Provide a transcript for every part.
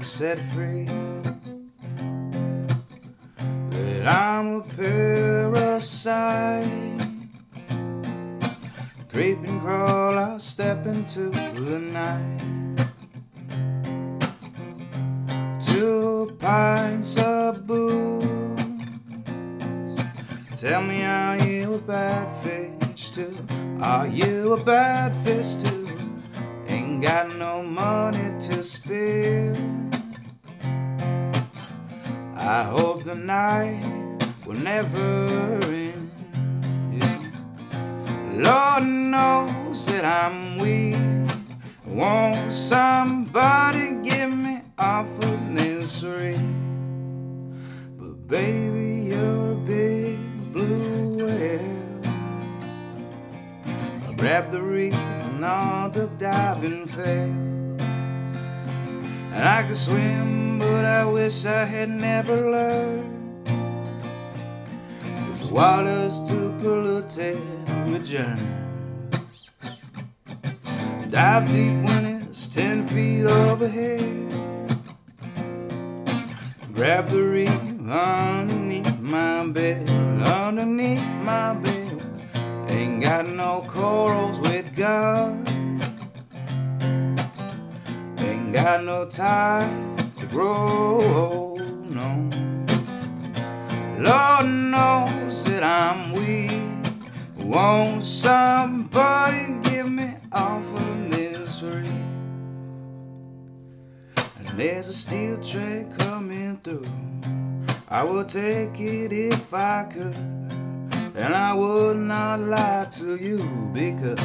and set free. That I'm a parasite. Creep and crawl, I'll step into the night. Two pints of booze. Tell me, are you a bad fish too? Are you a bad fish too? Got no money to spare. I hope the night will never end. Lord knows that I'm weak. Won't somebody get me off of this ring? But baby, you're a big blue whale. I grab the reef and all the diving fails. And I could swim, but I wish I had never learned. Cause water's too polluted with germs. Dive deep when it's ten feet overhead. Grab the reef underneath my bed, underneath my bed. Ain't got no corals God. Ain't got no time to grow, no. Lord knows that I'm weak. Won't somebody give me off of reef? And there's a steel train coming through. I would take it if I could. And I would not lie to you because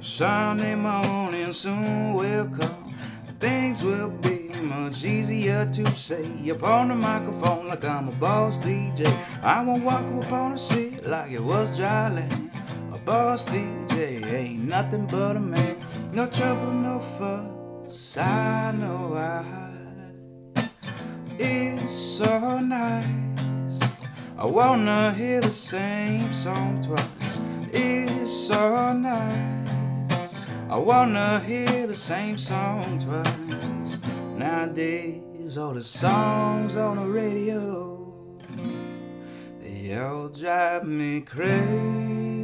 Sunday morning soon will come. Things will be much easier to say upon the microphone like I'm a boss DJ. I won't walk upon the seat like it was dry land. A boss DJ ain't nothing but a man. No trouble, no fuss. I know I. It's so nice. I wanna hear the same song twice. It's so nice. I wanna hear the same song twice. Nowadays, all the songs on the radio, they all drive me crazy.